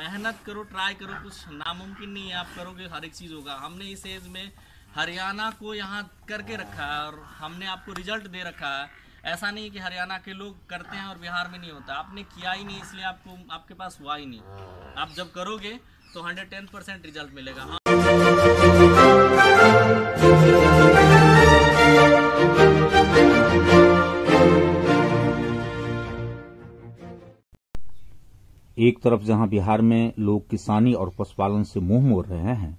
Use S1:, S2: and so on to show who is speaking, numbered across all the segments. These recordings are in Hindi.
S1: मेहनत करो ट्राई करो, कुछ नामुमकिन नहीं है। आप करोगे, हर एक चीज़ होगा। हमने इस एज में हरियाणा को यहाँ करके रखा है और हमने आपको रिज़ल्ट दे रखा है। ऐसा नहीं कि हरियाणा के लोग करते हैं और बिहार में नहीं होता। आपने किया ही नहीं, इसलिए आपको, आपके पास हुआ ही नहीं। आप जब करोगे तो हंड्रेड टेन परसेंट रिज़ल्ट मिलेगा। हाँ।
S2: एक तरफ़ जहाँ बिहार में लोग किसानी और पशुपालन से मुँह मोड़ रहे हैं,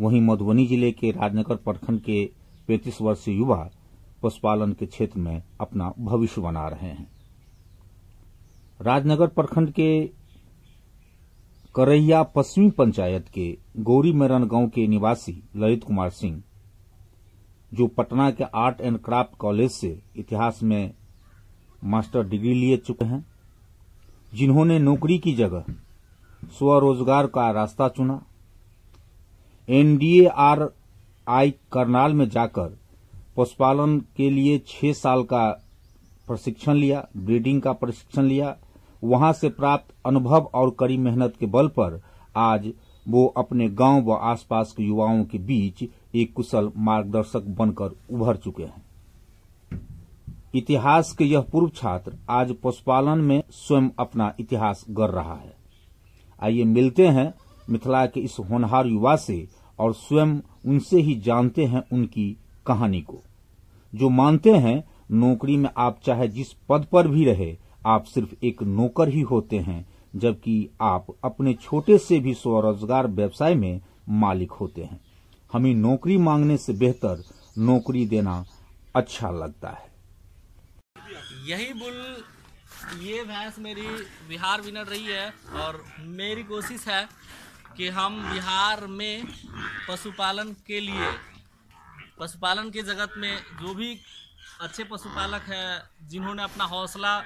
S2: वहीं मधुबनी ज़िले के राजनगर प्रखंड के 35 वर्षीय युवा पशुपालन के क्षेत्र में अपना भविष्य बना रहे हैं। राजनगर प्रखंड के करैया पश्चिमी पंचायत के गौरी मेरन गाँव के निवासी ललित कुमार सिंह, जो पटना के आर्ट एंड क्राफ्ट कॉलेज से इतिहास में मास्टर डिग्री लिए चुके हैं जिन्होंने नौकरी की जगह स्वरोजगार का रास्ता चुना। एनडीए आई करनाल में जाकर पशुपालन के लिए छह साल का प्रशिक्षण लिया, ब्रीडिंग का प्रशिक्षण लिया। वहाँ से प्राप्त अनुभव और कड़ी मेहनत के बल पर आज वो अपने गाँव व आसपास के युवाओं के बीच एक कुशल मार्गदर्शक बनकर उभर चुके हैं। इतिहास के यह पूर्व छात्र आज पशुपालन में स्वयं अपना इतिहास गढ़ रहा है। आइए मिलते हैं मिथिला के इस होनहार युवा से और स्वयं उनसे ही जानते हैं उनकी कहानी को। जो मानते हैं, नौकरी में आप चाहे जिस पद पर भी रहे, आप सिर्फ़ एक नौकर ही होते हैं, जबकि आप अपने छोटे से भी स्वरोजगार व्यवसाय में मालिक होते हैं। हमें नौकरी मांगने से बेहतर नौकरी देना अच्छा लगता है।
S1: यही बुल, ये भैंस मेरी बिहार विनर रही है और मेरी कोशिश है कि हम बिहार में पशुपालन के लिए, पशुपालन के जगत में जो भी अच्छे पशुपालक हैं, जिन्होंने अपना हौसला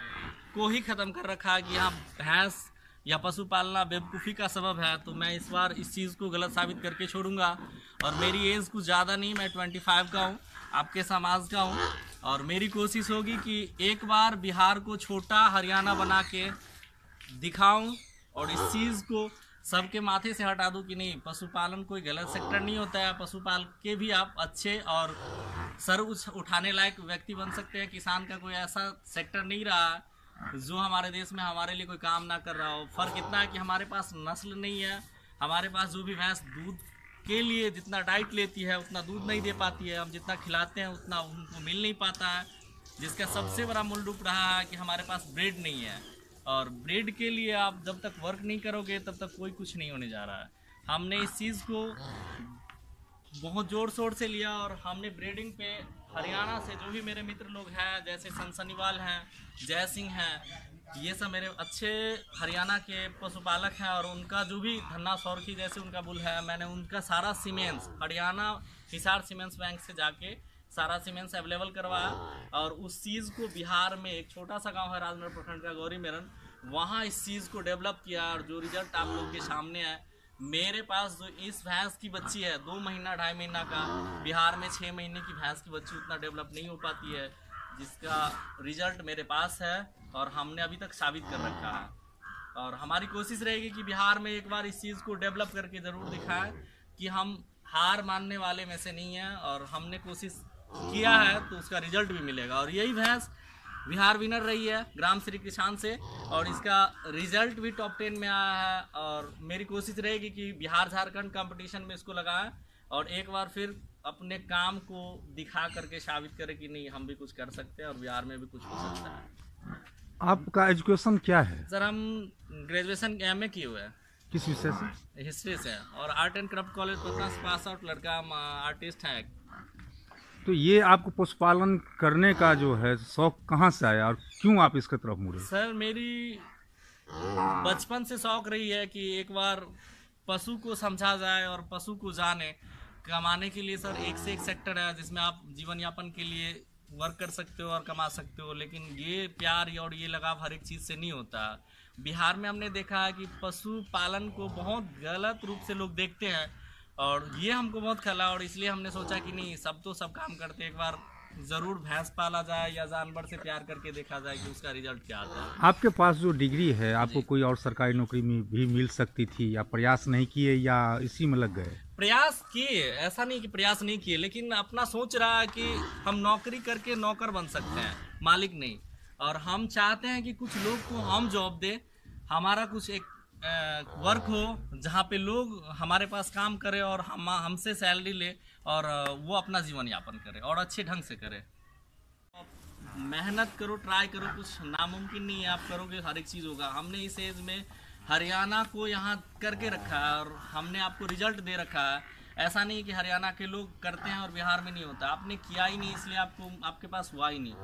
S1: को ही ख़त्म कर रखा है कि यहाँ भैंस या पशु पालना बेवकूफ़ी का सबब है तो मैं इस बार इस चीज़ को गलत साबित करके छोड़ूँगा। और मेरी एज कुछ ज़्यादा नहीं, मैं ट्वेंटी फाइव का हूँ, आपके समाज का हूँ। और मेरी कोशिश होगी कि एक बार बिहार को छोटा हरियाणा बना के दिखाऊँ और इस चीज़ को सबके माथे से हटा दूँ कि नहीं, पशुपालन कोई गलत सेक्टर नहीं होता है। पशुपाल के भी आप अच्छे और सर उठाने लायक व्यक्ति बन सकते हैं। किसान का कोई ऐसा सेक्टर नहीं रहा जो हमारे देश में हमारे लिए कोई काम ना कर रहा हो। फ़र्क इतना है कि हमारे पास नस्ल नहीं है। हमारे पास जो भी भैंस, दूध के लिए जितना डाइट लेती है, उतना दूध नहीं दे पाती है। हम जितना खिलाते हैं, उतना उनको मिल नहीं पाता है। जिसका सबसे बड़ा मूल रूप रहा है कि हमारे पास ब्रेड नहीं है। और ब्रेड के लिए आप जब तक वर्क नहीं करोगे, तब तक कोई कुछ नहीं होने जा रहा है। हमने इस चीज़ को बहुत ज़ोर शोर से लिया और हमने ब्रीडिंग पे हरियाणा से जो भी मेरे मित्र लोग हैं, जैसे सनसनीवाल हैं, जय सिंह हैं ये सब मेरे अच्छे हरियाणा के पशुपालक हैं और उनका जो भी धन्ना सौरखी जैसे उनका बुल है, मैंने उनका सारा cements Haryana Hisar cements bank से जाके सारा सीमेंट्स अवेलेबल करवाया और उस चीज़ को बिहार में एक छोटा सा गाँव है राजनगर प्रखंड का, गौरी मेरन, वहाँ इस चीज़ को डेवलप किया और जो रिज़ल्ट आप लोग के सामने है, मेरे पास जो इस भैंस की बच्ची है, दो महीना, ढाई महीना का, बिहार में छः महीने की भैंस की बच्ची उतना डेवलप नहीं हो पाती है। जिसका रिज़ल्ट मेरे पास है और हमने अभी तक साबित कर रखा है। और हमारी कोशिश रहेगी कि बिहार में एक बार इस चीज़ को डेवलप करके ज़रूर दिखाएँ कि हम हार मानने वाले में से नहीं हैं और हमने कोशिश किया है तो उसका रिज़ल्ट भी मिलेगा। और यही भैंस बिहार विनर रही है, ग्राम श्री किसान से। और इसका रिज़ल्ट भी टॉप टेन में आया है और मेरी कोशिश रहेगी कि बिहार झारखंड कंपटीशन में इसको लगाएँ। और एक बार फिर अपने काम को दिखा करके साबित करें कि नहीं हम भी कुछ कर सकते हैं और बिहार में भी कुछ हो सकता है।
S3: आपका एजुकेशन क्या है?
S1: सर हम ग्रेजुएशन एम ए किए हुए हैं।
S3: किस विषय से?
S1: हिस्ट्री से। और art and craft college Patna से पास आउट लड़का हम आर्टिस्ट हैं।
S3: तो ये आपको पशुपालन करने का जो है शौक कहाँ से आया और क्यों आप इसके तरफ़ मुड़े?
S1: सर मेरी बचपन से शौक रही है कि एक बार पशु को समझा जाए और पशु को जाने। कमाने के लिए सर एक से एक सेक्टर है, जिसमें आप जीवन यापन के लिए वर्क कर सकते हो और कमा सकते हो, लेकिन ये प्यार और ये लगाव हर एक चीज़ से नहीं होता। बिहार में हमने देखा है कि पशुपालन को बहुत गलत रूप से लोग देखते हैं, और ये हमको बहुत खला, और इसलिए हमने सोचा कि नहीं, सब तो सब काम करते एक बार ज़रूर भैंस पाला जाए या जानवर से प्यार करके देखा जाए कि उसका रिज़ल्ट क्या आता है
S3: आपके पास जो डिग्री है आपको कोई और सरकारी नौकरी में भी मिल सकती थी या प्रयास नहीं किए या इसी में लग गए?
S1: प्रयास किए ऐसा नहीं कि प्रयास नहीं किए लेकिन अपना सोच रहा है कि हम नौकरी करके नौकर बन सकते हैं मालिक नहीं। और हम चाहते हैं कि कुछ लोग को हम जॉब दे। हमारा कुछ एक वर्क हो, जहाँ पे लोग हमारे पास काम करें और हम, हमसे सैलरी ले और वो अपना जीवन यापन करे और अच्छे ढंग से करे। मेहनत करो ट्राई करो, कुछ नामुमकिन नहीं है। आप करोगे, हर एक चीज़ होगा। हमने इस एज में हरियाणा को यहाँ करके रखा है और हमने आपको रिज़ल्ट दे रखा है। ऐसा नहीं कि हरियाणा के लोग करते हैं और बिहार में नहीं होता। आपने किया ही नहीं, इसलिए आपको, आपके पास हुआ ही नहीं।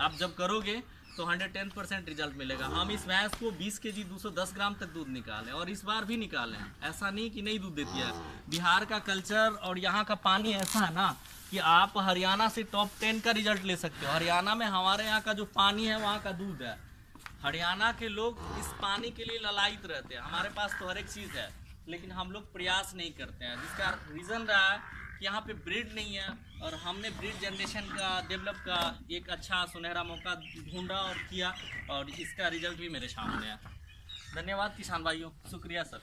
S1: आप जब करोगे तो 110 परसेंट रिज़ल्ट मिलेगा। हम इस भैंस को 20 के जी, दो सौ दस ग्राम तक दूध निकालें और इस बार भी निकालें। ऐसा नहीं कि नहीं दूध देती है। बिहार का कल्चर और यहाँ का पानी ऐसा है ना कि आप हरियाणा से टॉप टेन का रिज़ल्ट ले सकते हो। हरियाणा में हमारे यहाँ का जो पानी है, वहाँ का दूध है। हरियाणा के लोग इस पानी के लिए ललायित रहते हैं। हमारे पास तो हर एक चीज़ है। लेकिन हम लोग प्रयास नहीं करते हैं। जिसका रीज़न रहा है कि यहाँ पे ब्रिड नहीं है और हमने ब्रिड जनरेशन का डेवलप का एक अच्छा सुनहरा मौका ढूंढा और किया और इसका रिज़ल्ट भी मेरे सामने है। धन्यवाद किसान भाइयों। शुक्रिया सर।